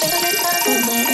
All my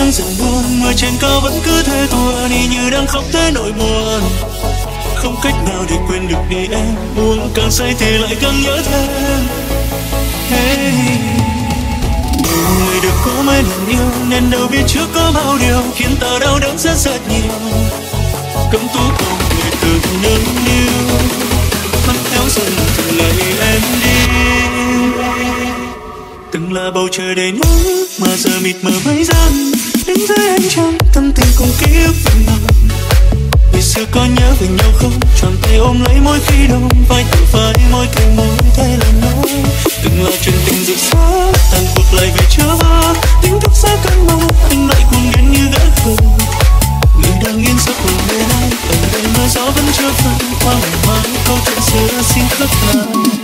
nắng dần buồn, mưa trên cao vẫn cứ thế tua đi như đang khóc thế nỗi buồn. Không cách nào để quên được đi em, buồn càng say thì lại càng nhớ thêm. Hey. Nhiều người được có mấy lần yêu, nên đâu biết trước có bao điều khiến ta đau đớn rất rất nhiều. Cấm tú cầu người từng nâng niu mắt kéo dần từ lấy em đi. Từng là bầu trời đầy nắng mà giờ mịt mờ mấy giăng đến dưới ánh trăng tâm tình cùng ký ức bình bằng ngày xưa có nhớ về nhau không? Tròn tay ôm lấy mỗi khi đông, vai tự vai môi cạnh môi, thay lời nỗi từng là chuyện tình rực rỡ, tàn cuộc lại về chưa vơ tiếng thức xa cơn mơ anh lại cuồng đến như gã khờ người đang yên giấc cùng đêm nay, ở đây mưa gió vẫn chưa phân qua ngày mai, câu chuyện xưa xin khắc lại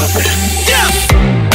em bị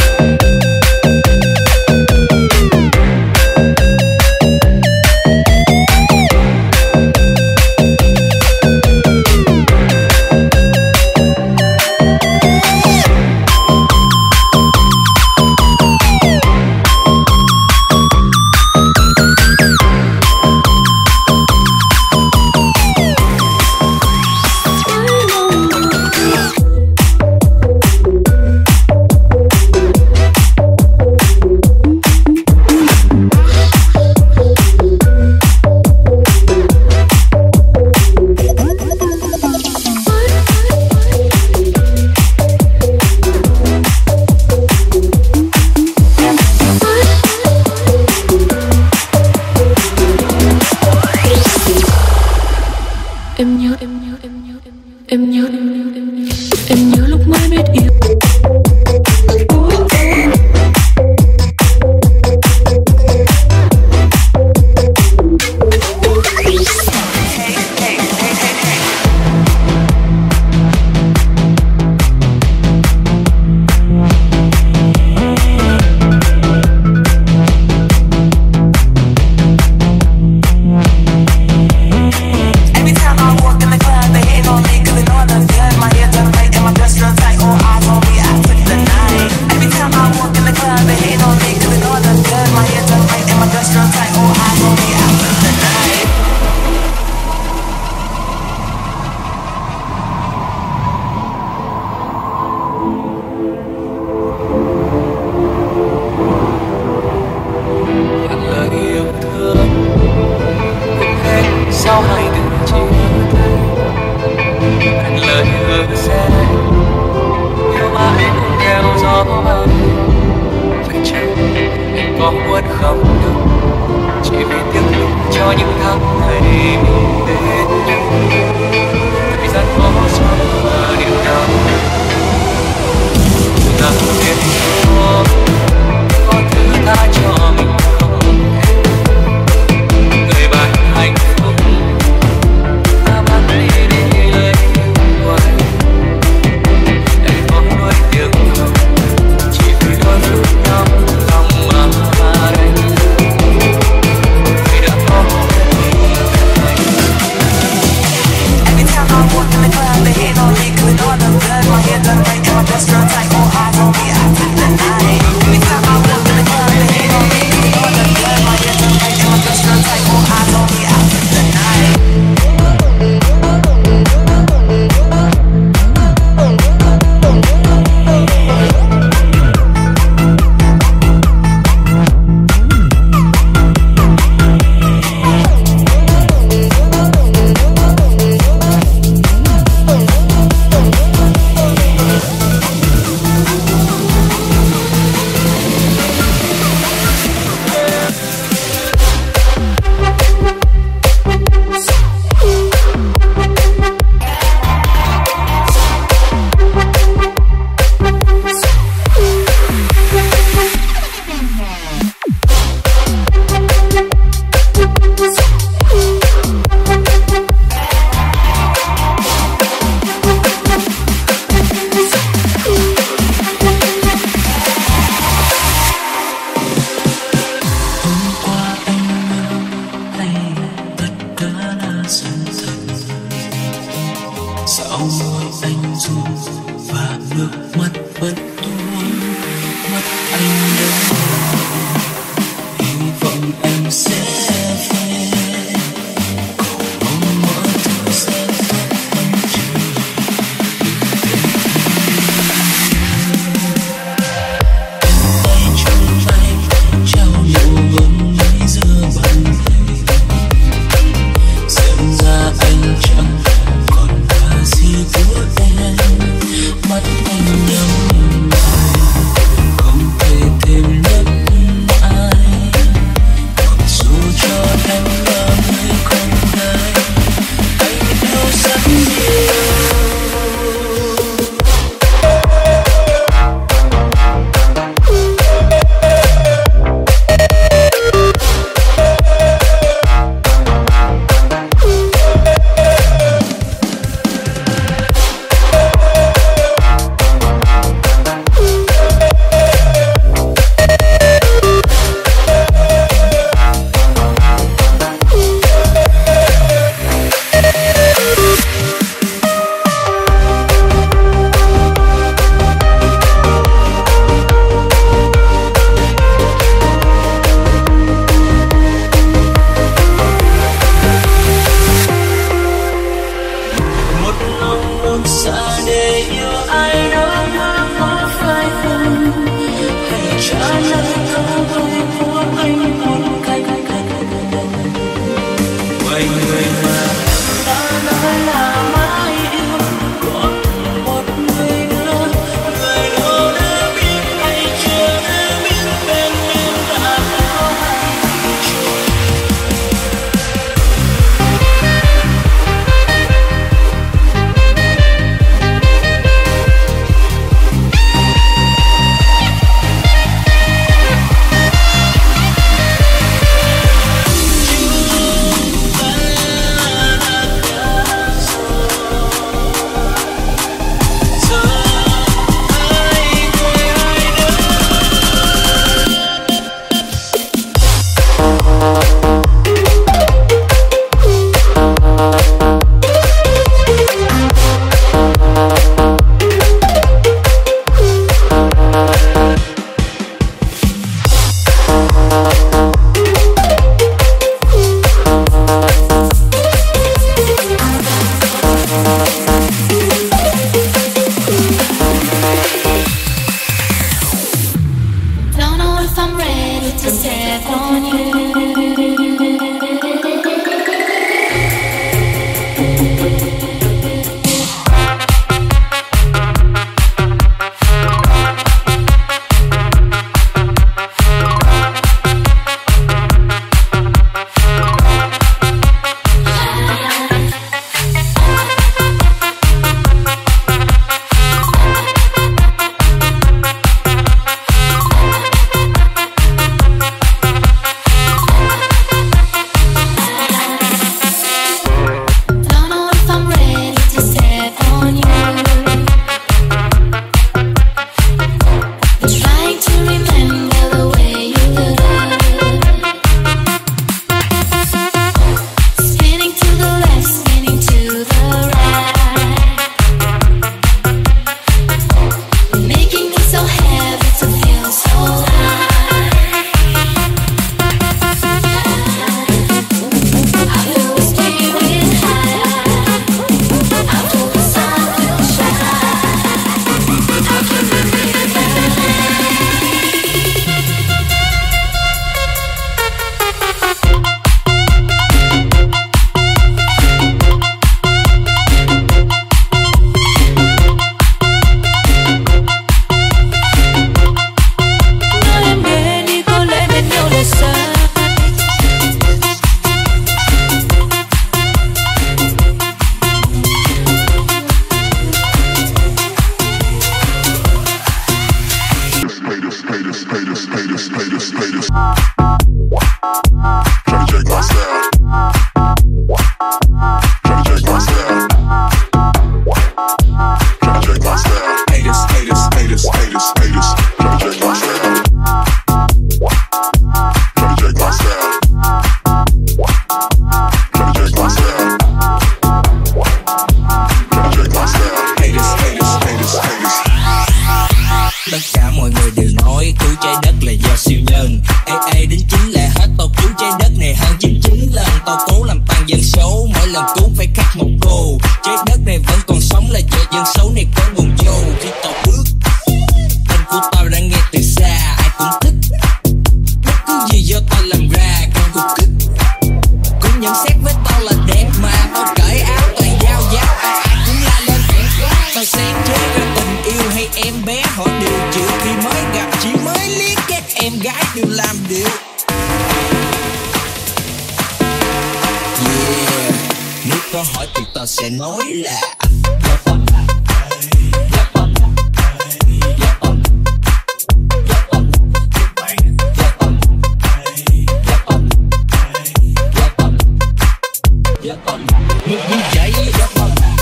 Nước như vậy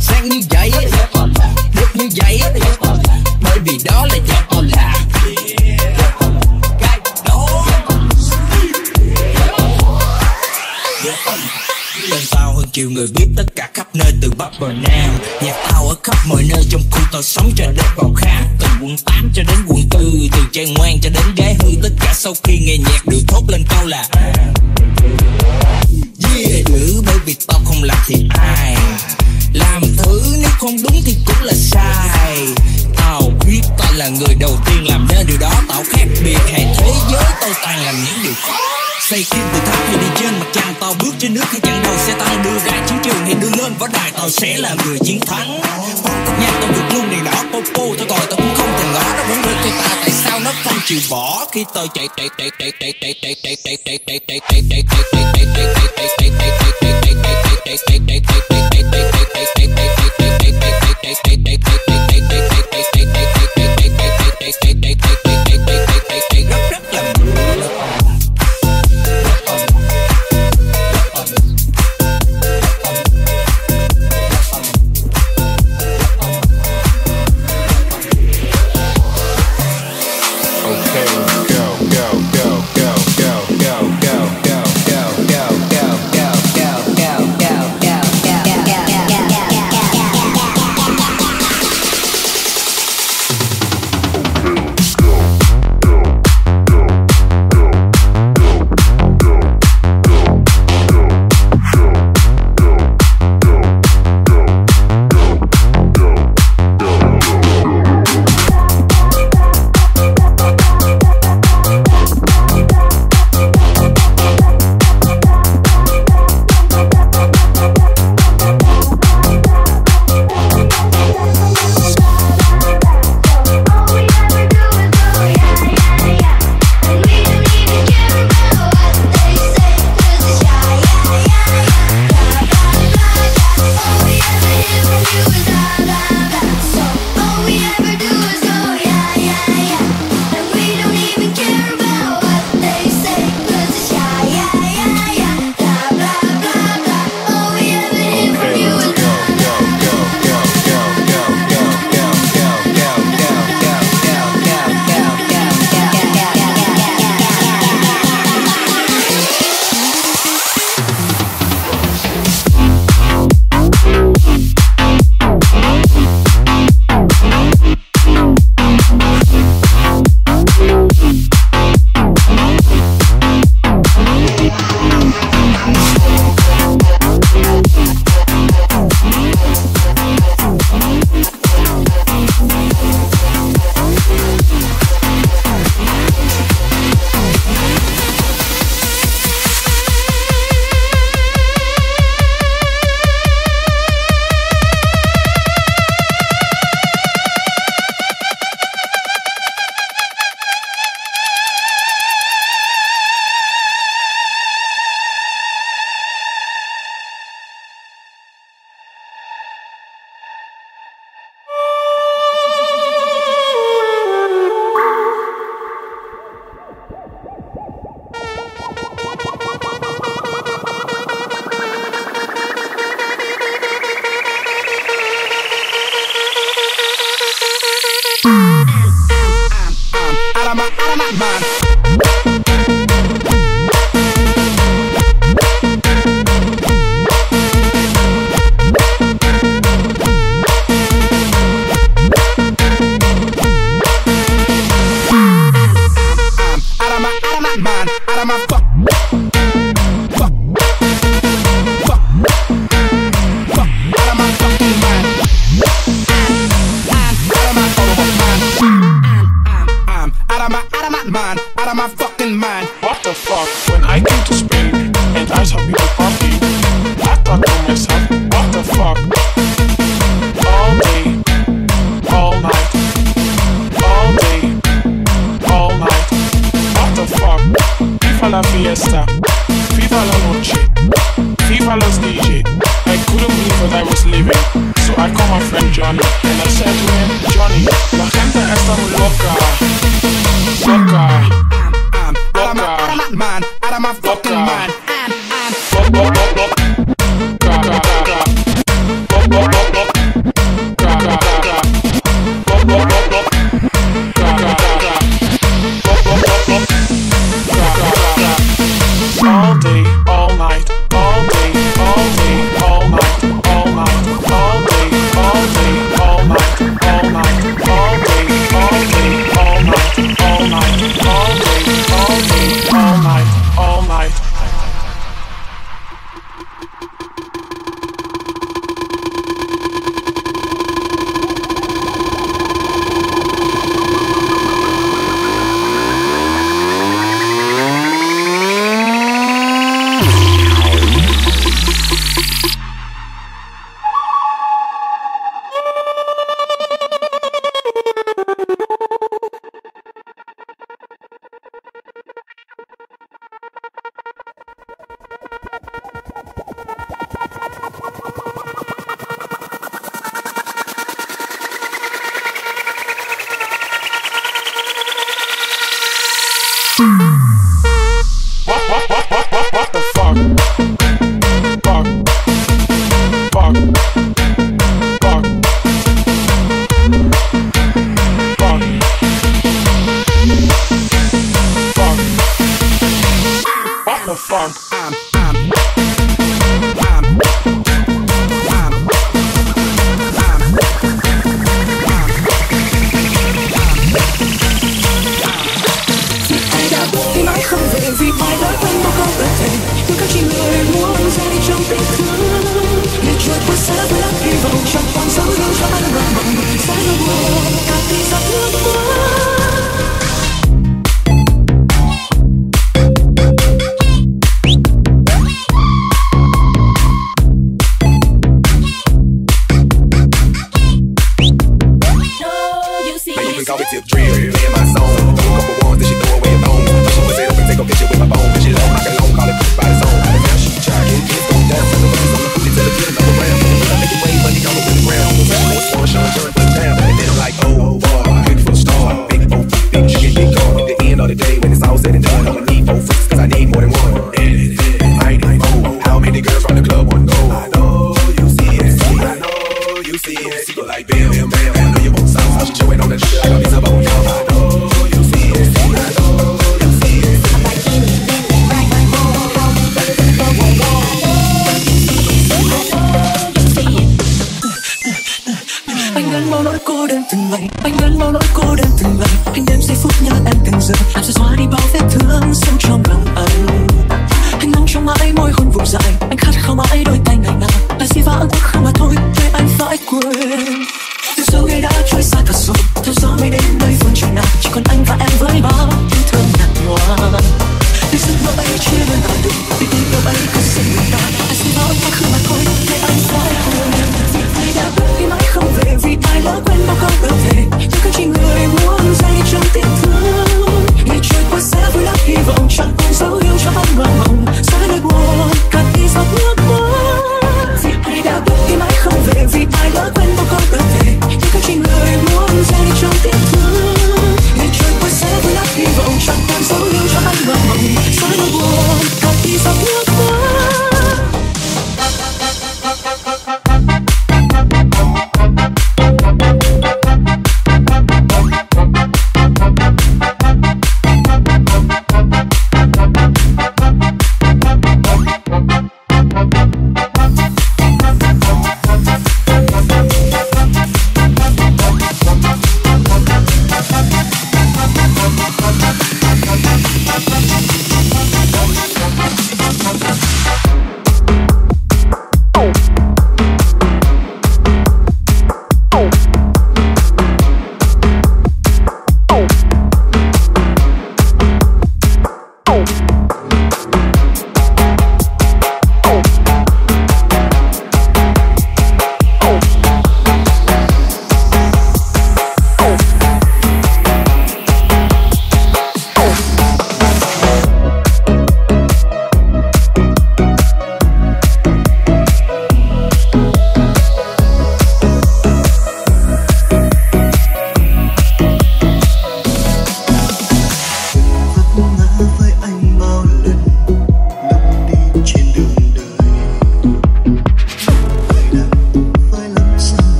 Sáng như vậy Nước như vậy Bởi vì đó là do tao làm Cái đó. Tên tao hơn triệu người biết tất cả khắp nơi từ Bắc vào Nam. Nhạc tao ở khắp mọi nơi trong khu tao sống cho đất vào khác. Từ quận 8 cho đến quận 4 Từ trai ngoan cho đến gái hư Tất cả sau khi nghe nhạc đều thốt lên câu là vì tao không làm thì ai? Làm thứ nếu không đúng thì cũng là sai. Tao biết tao là người đầu tiên làm nên điều đó. Tao khác biệt hệ thế giới, tao toàn làm những điều khó. Xây kim từ tháp hay đi trên mặt trăng tàu bước trên nước hay chặn đầu xe tăng Đưa ra chiến trường hay đưa lên võ đài tàu sẽ là người chiến thắng Con cục nhạc tao vượt luôn đèn đỏ Popo tao gọi tao cũng không thèm ngó Nó muốn lên cho ta tại sao nó không chịu bỏ Khi tao chạy chạy chạy chạy chạy chạy chạy chạy chạy chạy chạy chạy chạy chạy chạy chạy chạy chạy Okay,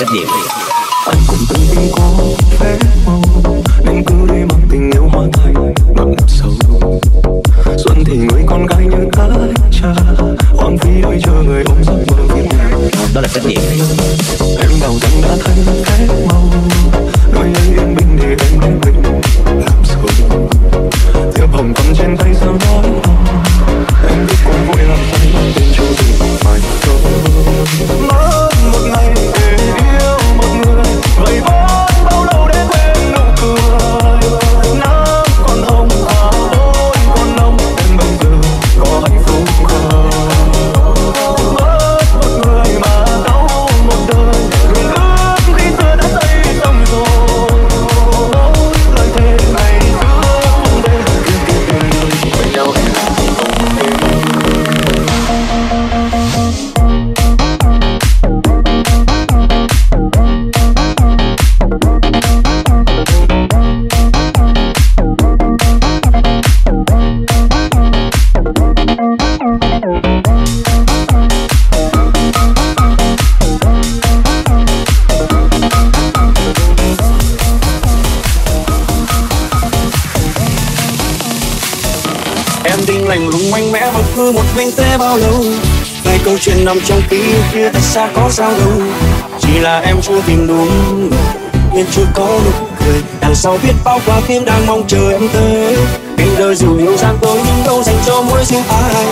trách nhiệm. Anh cũng từng đi có phép màu nên cứ đi mặc tình yêu hoa thành ngậm sâu xuân thì người con gái như tách cha hoàng phi ơi chờ người ôm giấc mơ đó là trách nhiệm. Xa sao có sao đâu Chỉ là em chưa tìm đúng, Nên chưa có nụ cười. Đằng sau biết bao quả tim đang mong chờ em tới. Tình đời dù yêu gian tôi nhưng đâu dành cho mỗi riêng ai.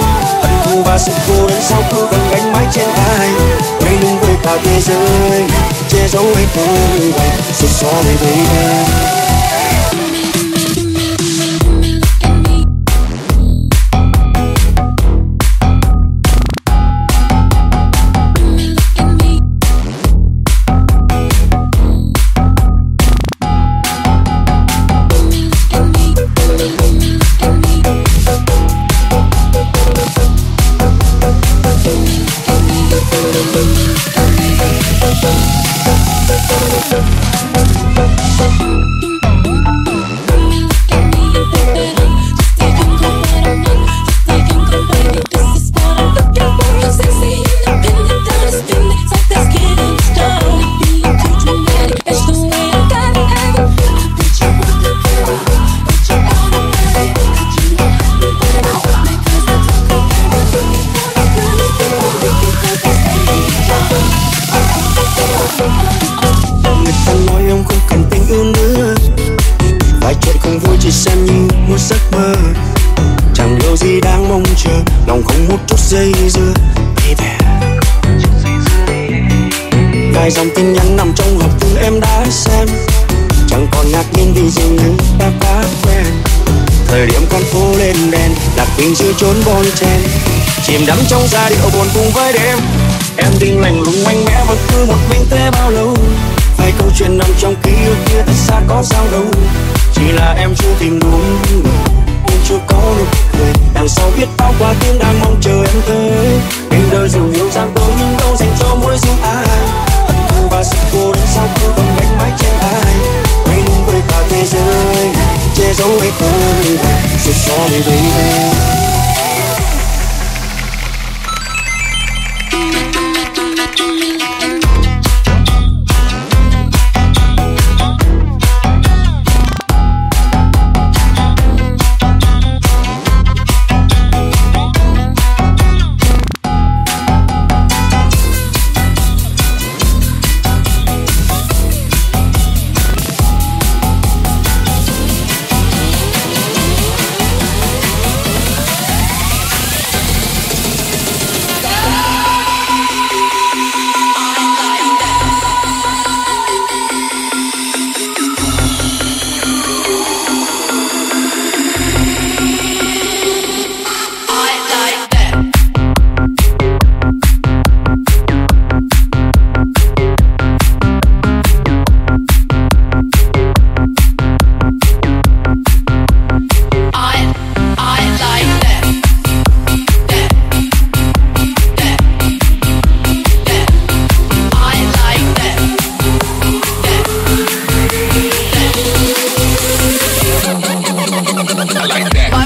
Hận thù và sự cô đơn sau cứ vẫn gánh mãi trên vai. Quay lưng với cả thế giới, Che giấu anh thôi vậy sự So này với em. Trên. Chìm đắm trong giai điệu buồn cùng với đêm. Em tinh lành lùng mạnh mẽ vẫn cứ một mình thế bao lâu? Vài câu chuyện nằm trong ký ức kia thật xa có sao đâu? Chỉ là em chưa tìm đúng Nhưng chưa có nụ cười. Đằng sau biết bao qua tim đang mong chờ em tới. Bên đời dù yêu gian tối nhưng đâu dành cho mỗi riêng ai. Ân thù và sự cô đơn sao cứ còn gánh mãi trên ai. Quay lưng với cả thế giới Che giấu hết vui vẻ So sorry baby like that.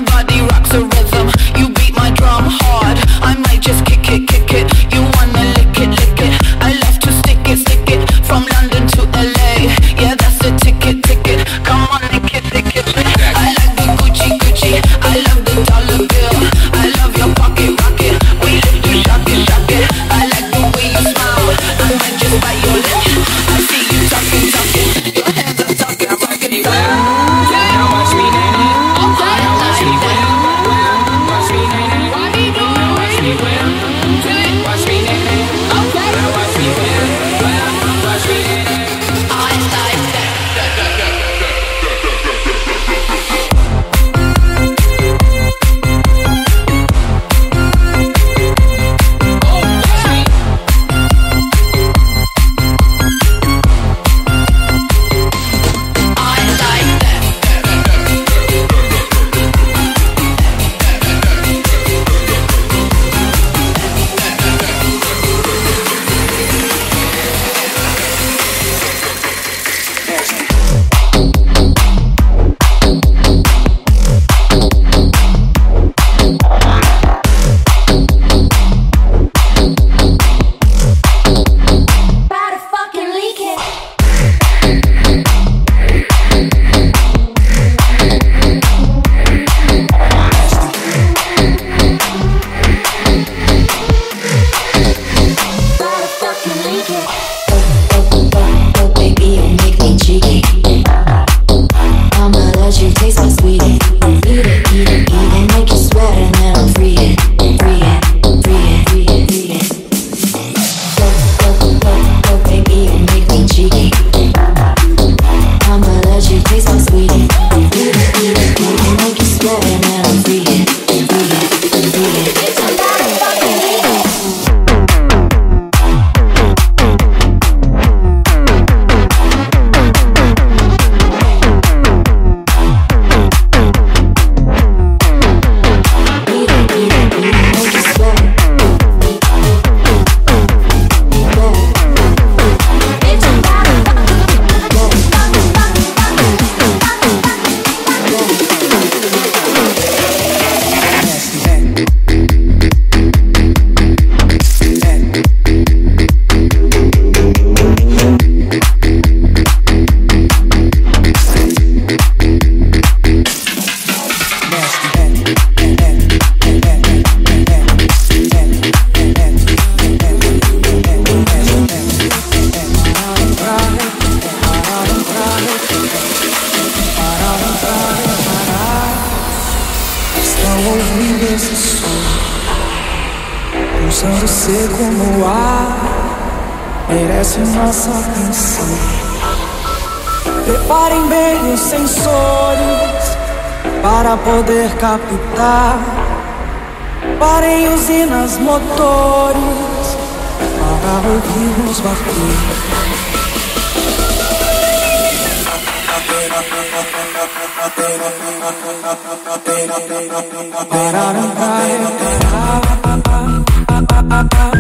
poder captar. Parem usinas, motores, para ouvirmos bater. Parar, parar, parar.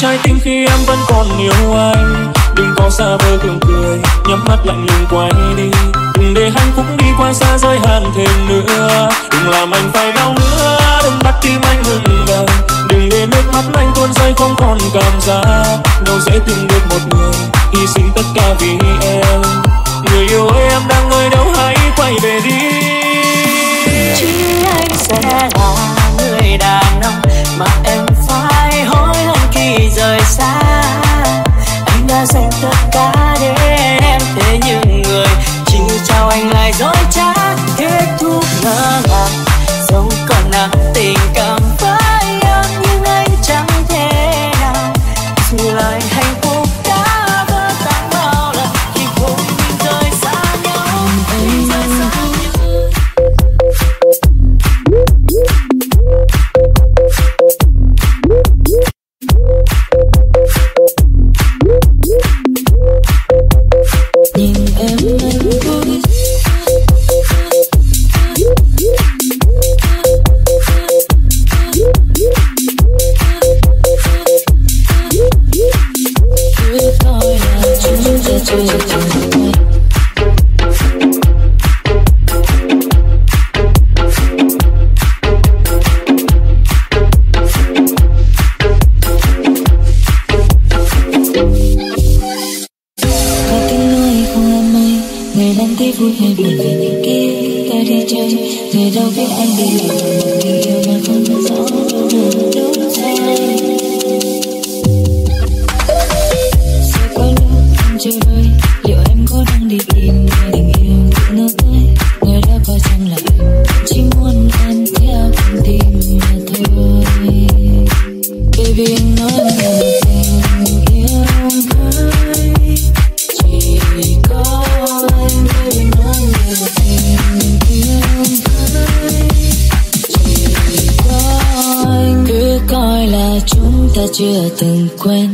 trái tim khi em vẫn còn yêu anh. Đừng có xa vời cường cười, Nhắm mắt lạnh lùng quay đi. Đừng để hạnh phúc đi qua xa rơi hàn thêm nữa. Đừng làm anh phải đau nữa, Đừng bắt tim anh ngừng gần Đừng để nước mắt anh tuôn rơi không còn cảm giác. Đâu dễ tìm được một người, Hy sinh tất cả vì em. Người yêu ơi, em đang ngồi đâu? Hãy quay về đi. Chỉ anh sẽ là người đàn ông mà em rời xa. Anh đã dành tất cả để em. Thế nhưng người chỉ chào anh lại dối trá. Kết thúc ngỡ ngàng dẫu còn nặng tình cảm. Chưa từng quen